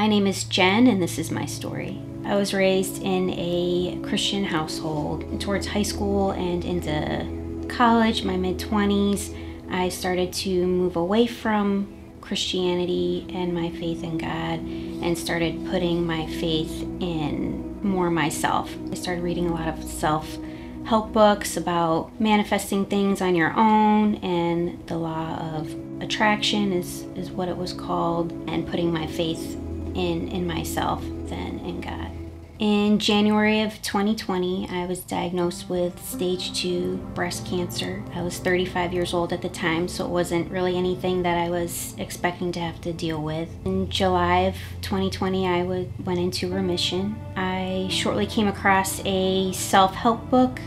My name is Jen, and this is my story. I was raised in a Christian household. Towards high school and into college, my mid 20s, I started to move away from Christianity and my faith in God and started putting my faith in more myself. I started reading a lot of self help books about manifesting things on your own and the law of attraction is, is what it was called and putting my faith in in myself than in God. In January of 2020, I was diagnosed with stage 2 breast cancer. I was 35 years old at the time, so it wasn't really anything that I was expecting to have to deal with. In July of 2020, I went into remission. I shortly came across a self help book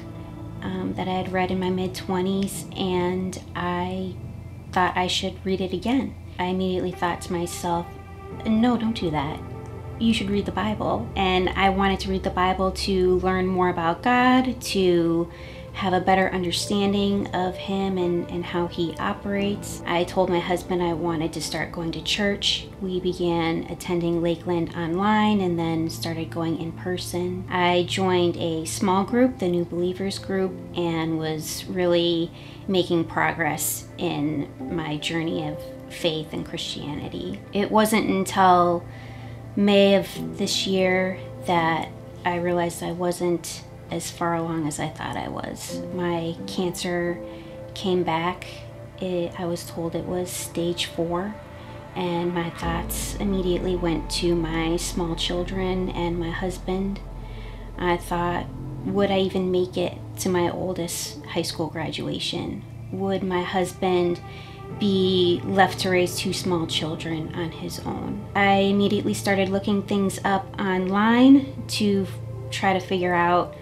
um, that I had read in my mid 20s, and I thought I should read it again. I immediately thought to myself, no, don't do that. You should read the Bible. And I wanted to read the Bible to learn more about God, to have a better understanding of Him and, and how He operates. I told my husband I wanted to start going to church. We began attending Lakeland online and then started going in person. I joined a small group, the New Believers group, and was really making progress in my journey of faith and Christianity. It wasn't until May of this year that I realized I wasn't as far along as I thought I was. My cancer came back. It, I was told it was stage four, and my thoughts immediately went to my small children and my husband. I thought, would I even make it to my oldest high school graduation? Would my husband be left to raise two small children on his own? I immediately started looking things up online to try to figure out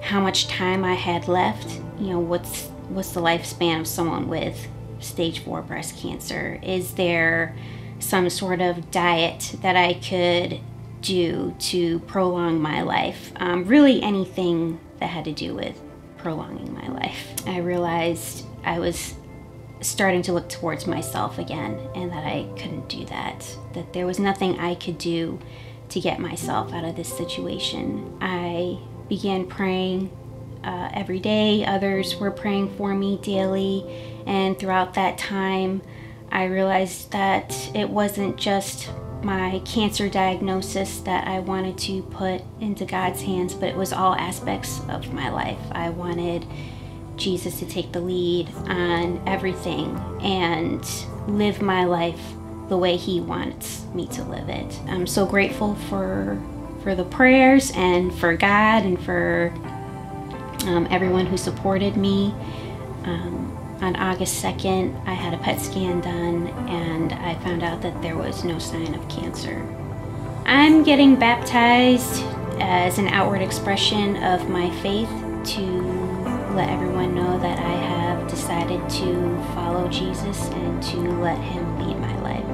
how much time I had left. You know, what's what's the lifespan of someone with stage 4 breast cancer? Is there some sort of diet that I could do to prolong my life? Um, really, anything that had to do with prolonging my life. I realized I was starting to look towards myself again and that I couldn't do that, that there was nothing I could do to get myself out of this situation. I began praying uh, every day, others were praying for me daily, and throughout that time, I realized that it wasn't just my cancer diagnosis that I wanted to put into God's hands, but it was all aspects of my life. I wanted Jesus to take the lead on everything and live my life the way He wants me to live it. I'm so grateful for for the prayers and for God and for um, everyone who supported me. Um, on August 2nd, I had a PET scan done and I found out that there was no sign of cancer. I'm getting baptized as an outward expression of my faith to let everyone know that I have decided to follow Jesus and to let Him lead my life.